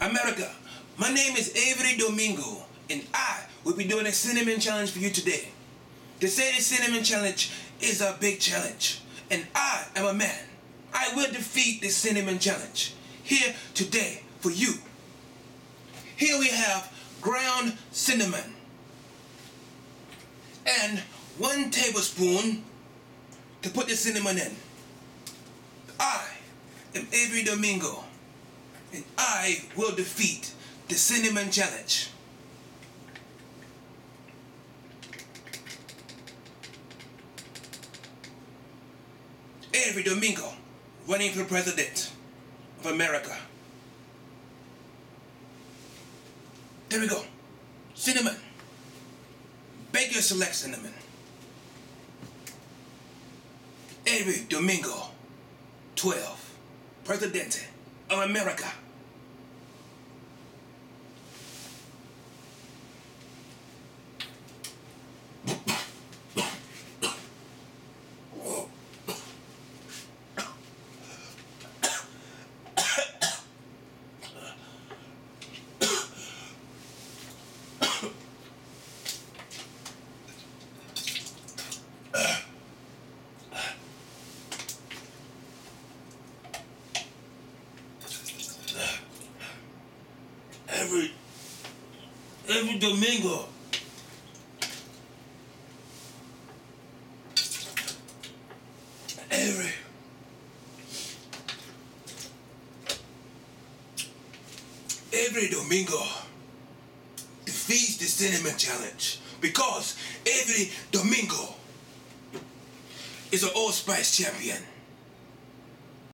America, my name is Avery Domingo, and I will be doing a cinnamon challenge for you today. The cinnamon challenge is a big challenge, and I am a man. I will defeat the cinnamon challenge here today for you. Here we have ground cinnamon and one tablespoon to put the cinnamon in. I am Avery Domingo, I will defeat the cinnamon challenge. Avery Domingo, running for president of America. There we go. Cinnamon. Baker select cinnamon. Avery Domingo, 12, Presidente of America. Every Avery Domingo. Every Avery Domingo defeats the cinnamon challenge because Avery Domingo is an Old Spice champion.